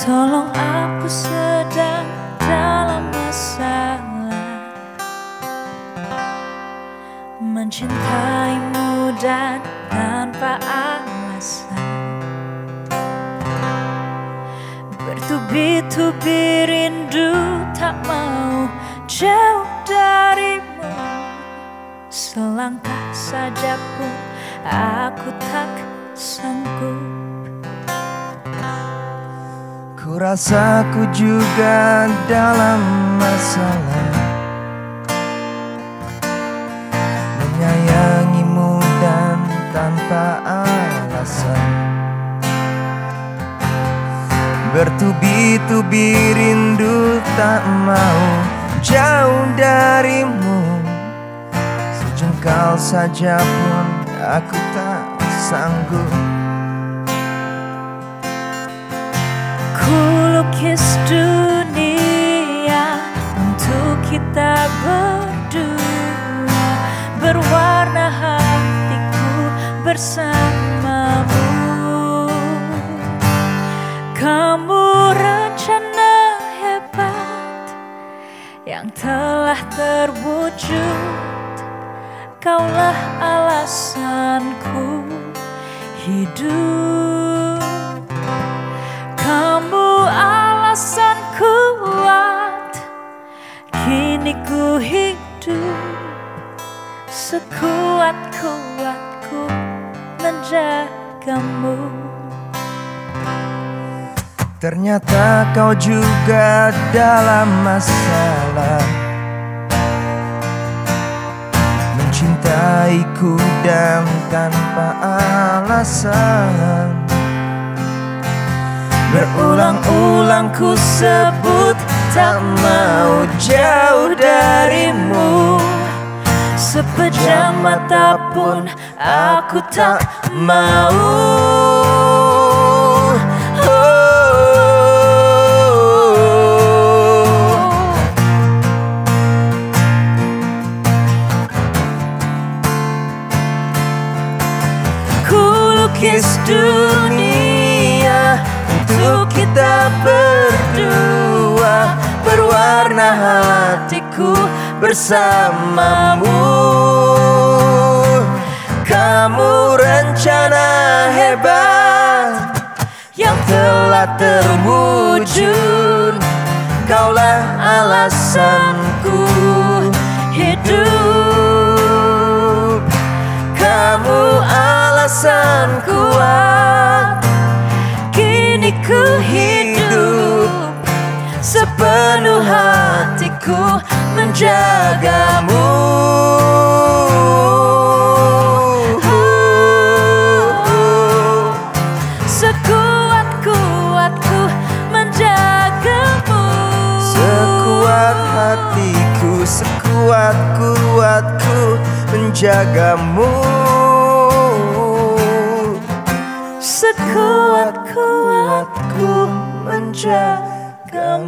Tolong aku sedang dalam masalah. Mencintaimu dan tanpa alasan. Bertubi-tubi rindu tak mau jauh darimu. Selangkah saja pun aku tak sanggup Ku rasa ku juga dalam masalah. Menyayangimu dan tanpa alasan. Bertubi-tubi rindu tak mau jauh darimu. Sejengkal saja pun aku tak sanggup lukis dunia untuk kita berdua. Berwarna hatiku bersamamu. Kamu rencana hebat yang telah terwujud. Kaulah alasanku hidup Kini ku hidup Sekuat-kuatku menjagamu. Ternyata kau juga dalam masalah. Mencintaiku dan tanpa alasan. Berulang-ulang ku sebut Tak mau jauh Sepejam mata pun aku tak mau. Ku lukis dunia untuk kita berdua. Berwarna hatiku bersamamu. Kamu rencana hebat Yang telah terwujud. Kaulah alasanku hidup. Kamu alasan kuat ku hidup. Sepenuh hatiku menjagamu. Sekuat-kuatku menjagamu. Sekuat hatiku, sekuat-kuatku menjagamu. Sekuat-kuatku menjaga